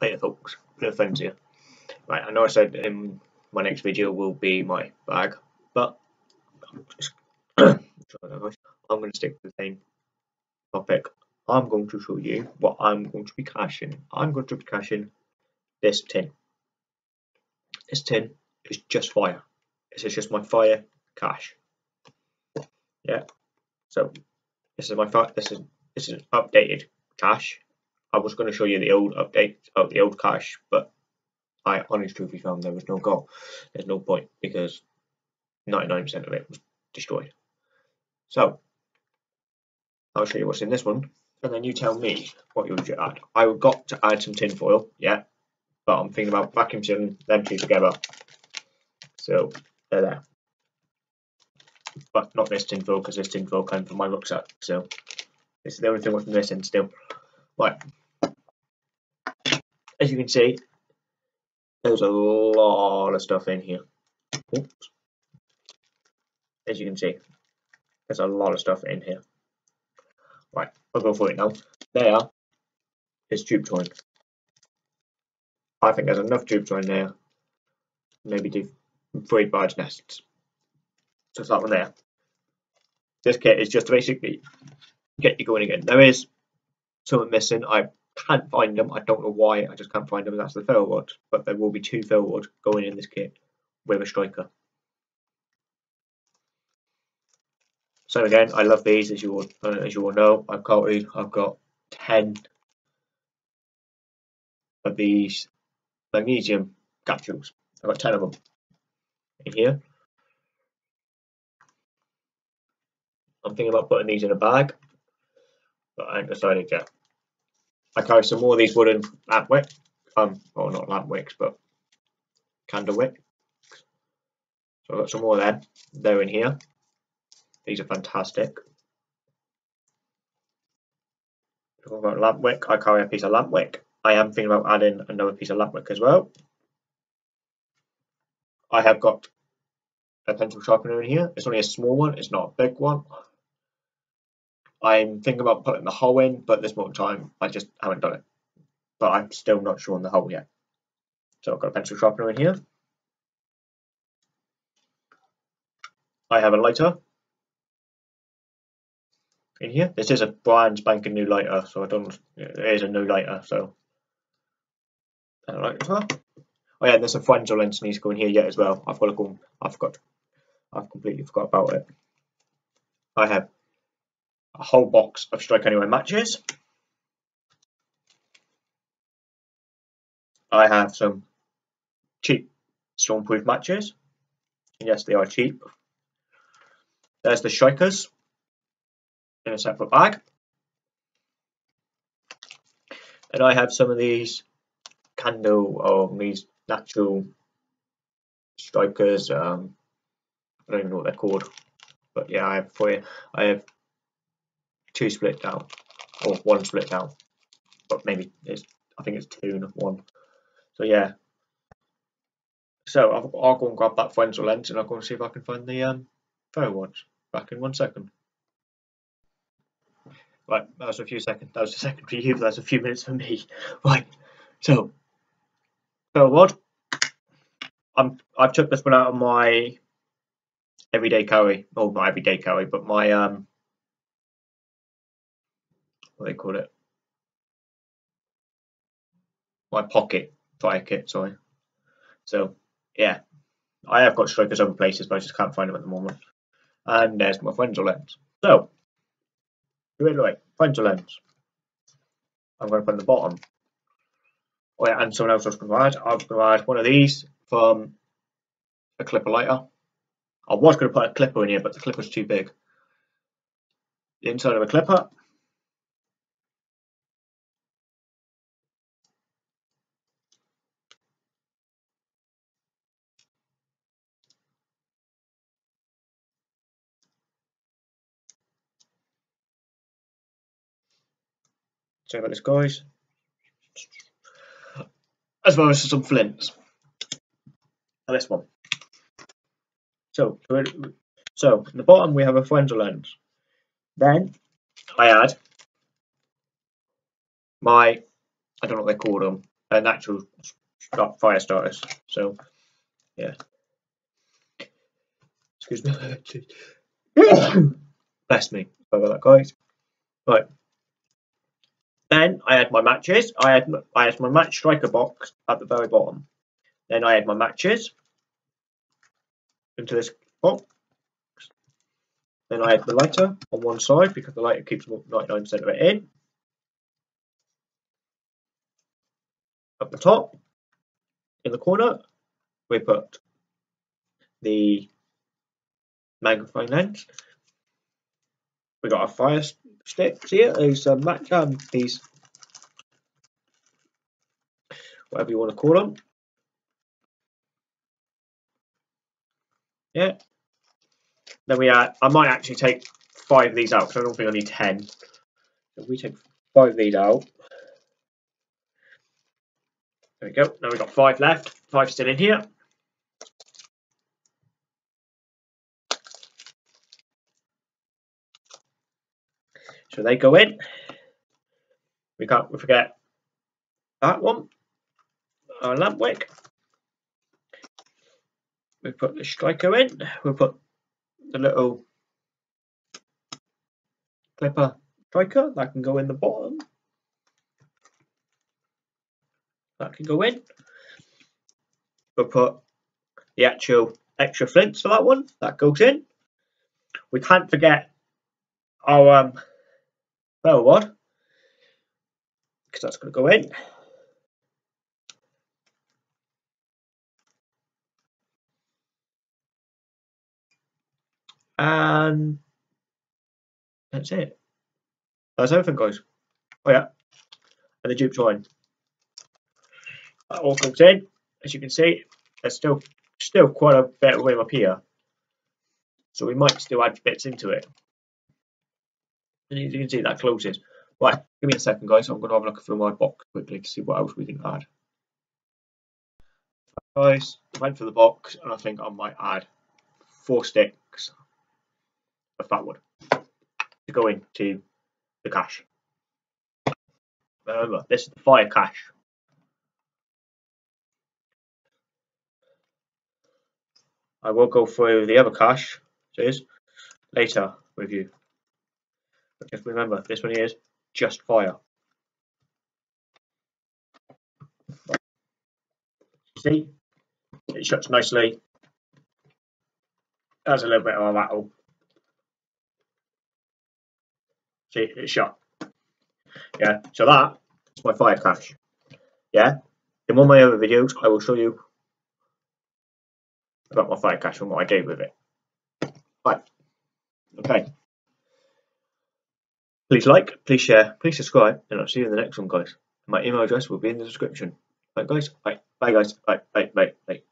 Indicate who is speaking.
Speaker 1: later folks, no friends here. Right, I know I said in my next video will be my bag, but I'm just I'm going to stick to the same topic. I'm going to show you what I'm going to be caching. I'm going to be caching this tin. This tin is just fire. This is just my fire cache. Yeah. So this is my fire. this is this is updated cache. I was going to show you the old update of the old cache, but I honestly truthfully found there was no goal. There's no point because 99% of it was destroyed. So I'll show you what's in this one, and then you tell me what you would add. I got to add some tinfoil, yeah, but I'm thinking about vacuum sealing them two together. So they're there. But not this tinfoil because this tinfoil came from my rucksack. So this is the only thing what's missing still. Right. As you can see, there's a lot of stuff in here. Oops. As you can see, there's a lot of stuff in here. Right, I'll go for it now. There is jute twine. I think there's enough jute twine there. Maybe do three bird's nests. So that one there. This kit is just basically get you going again. There is something missing. I can't find them. I don't know why. I just can't find them. That's the rod. But there will be two rod going in this kit with a striker. So again, I love these as you all, uh, as you all know. I've got I've got ten of these magnesium capsules. I've got ten of them in here. I'm thinking about putting these in a bag, but I haven't decided yet. I carry some more of these wooden lamp wick. um, well not lamp wicks, but candle wick. So I've got some more them. They're in here. These are fantastic. Talking about lamp wick, I carry a piece of lamp wick. I am thinking about adding another piece of lamp wick as well. I have got a pencil sharpener in here. It's only a small one, it's not a big one. I'm thinking about putting the hole in, but this moment time I just haven't done it. But I'm still not sure on the hole yet. So I've got a pencil sharpener in here. I have a lighter in here. This is a brand spanking new lighter, so I don't. It is a new lighter, so don't like well. Oh yeah, there's a Frenzo lens needs to go in here yet as well. I've got to go. I forgot. I've completely forgot about it. I have a whole box of Strike Anywhere matches. I have some cheap stormproof matches. Yes, they are cheap. There's the strikers in a separate bag. And I have some of these candle or these natural strikers. Um, I don't even know what they're called, but yeah, I have for you. I have two split down or one split down, but maybe it's I think it's two and one. So yeah. So I'll, I'll go and grab that Frenzo lens and I'll go and see if I can find the um, ferro ones. Back in one second. Right, that was a few seconds. That was a second for you, but that's a few minutes for me. Right, so ferro rod. I'm I've took this one out of my everyday carry. Oh, my everyday carry, but my um, what they call it, my pocket fire kit. Sorry. So yeah, I have got strikers other places, but I just can't find them at the moment. And there's my Frenzo lens. So do it Right Frenzo lens. I'm going to put in the bottom. Oh yeah, and someone else was going to add. I was going to add one of these from a clipper lighter. I was going to put a clipper in here, but the clipper's too big. The inside of a clipper. Sorry about this, guys. As well as some flints. And this one. So, so in the bottom we have a Frenzo lens. Then I add my, I don't know what they call them, natural fire starters. So yeah. Excuse me. Bless me. Sorry about that, guys. Right. Then I had my matches. I had I had my match striker box at the very bottom. Then I had my matches into this box. Then I had the lighter on one side because the lighter keeps 99% of it in. Up the top, in the corner, we put the magnifying lens. We got our fire sticks here. Uh, match um, these whatever you want to call them. Yeah. Then we add. I might actually take five of these out because I don't think I need ten. So we take five of these out. There we go. Now we've got five left. Five still in here. So they go in. We can't we forget that one. Our lamp wick. We put the striker in. We'll put the little clipper striker that can go in the bottom. That can go in. We'll put the actual extra flints for that one. That goes in. We can't forget our um, ferro rod because that's going to go in. And that's it. That's everything, guys. Oh yeah, and the jute twine. That all goes in. As you can see, there's still still quite a bit of room up here. So we might still add bits into it. And as you can see, that closes. Right, give me a second, guys. I'm going to have a look through my box quickly to see what else we can add. Guys, I went for the box, and I think I might add four sticks of that wood to go into the cache. Remember, this is the fire cache. I will go through the other cache, is later with you. Just remember, this one is just fire. See, it shuts nicely. There's a little bit of a rattle. See, it's shut. Yeah, so that is my fire cache. Yeah, in one of my other videos, I will show you about my fire cache and what I do with it. Right. Okay. Please like, please share, please subscribe, and I'll see you in the next one, guys. My email address will be in the description. Right, guys. Bye. Bye, guys. Bye. Bye. Bye. Bye.